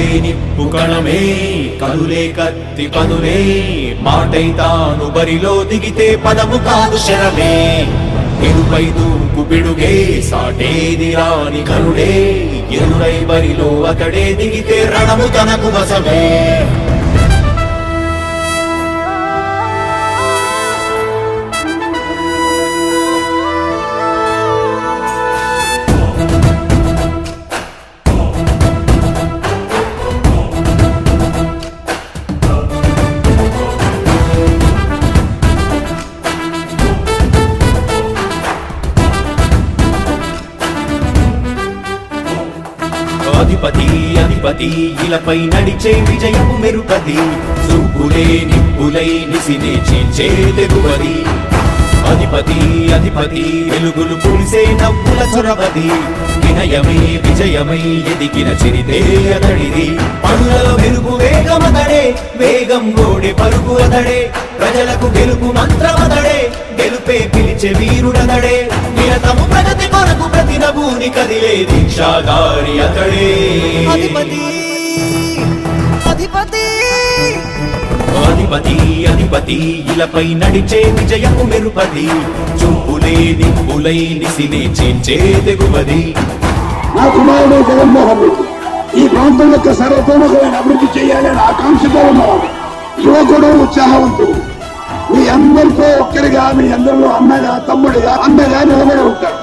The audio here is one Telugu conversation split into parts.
నిప్పు కణమే కదులే కత్తి పదులే మాటై తాను బరిలో దిగితే పదము కాదు శరమే. ఎరుపై దూకు పిడుగే సాటేది రాని కరుడే. ఎరుడై బరిలో అతడే దిగితే రణము తనకు వసమే అధిపతి అధిపతి ఇలపై నడిచే విజయము మెరుపది చూపులే నిప్పులై నిసినే చీల్చే తెగువది. అధిపతి అధిపతి వెలుగులు పులిసే నవ్వుల చొరవది. వినయమై విజయమై ఎదిగిన చిరితే అతడిది. పనులలో మెరుగు వేగమతడే వేగం గోడే పరుగు అతడే. ప్రజలకు గెలుపు మంత్రమతడే గెలుపే పిలిచే వీరుడతడే. నిరతము ప్రగతి నభూని కదిలే దీక్షాగారి అతడే. అధిపతి అధిపతి. అధిపతి అధిపతి ఇలపై నడిచే విజయము మెరుపది చూపులే నిప్పులై నిసినే చేంచే తెగువది. నా కుమారుడు జగన్మోహన్ ఈ ప్రాంతం యొక్క సర్వతోముఖమైన అభివృద్ధి చేయాలని ఆకాంక్షతో ఉన్నవాడు. యువకుడు ఉత్సాహవంతుడు. మీ అందరితో ఒక్కరిగా మీ అందరిలో అన్నగా తమ్ముడిగా అన్నగా నిలబడి ఉంటాడు.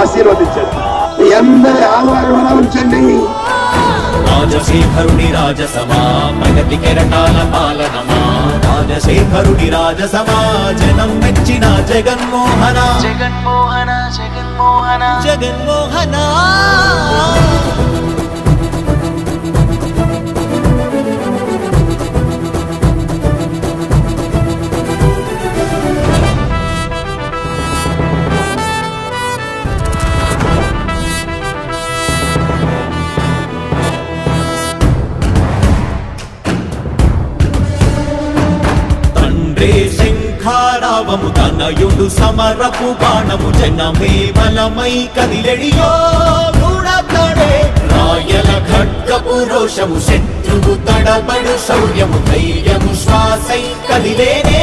ఆశీర్వదించండి. మీ అందరి ఉంచండి రాజశేఖరుని రాజసమా ప్రగతి కెరటాల పాలనమా? రాజశేఖరుని రాజసమా జనం మెచ్చిన జగన్మోహన. జగన్మోహన జగన్మోహన. జగన్మోహన. తండ్రే శంఖారావము తనయుడు సమరపు బాణము జనమే బలమై కదిలెడియో దూడతడే రాయల ఖడ్గపు రోషము శత్రువు తడబడు శౌర్యము ధైర్యము శ్వాసై కదిలేనే.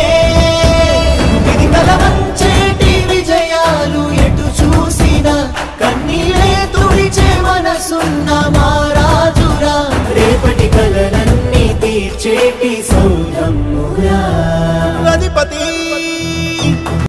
ఇది కలవంచేటి విజయాలు ఎటు చూసిన కన్నీలే తుడిచే మనసున్న మారాజురా రేపటి కలలన్నీ తీర్చేటి సౌరమ్మురా. पति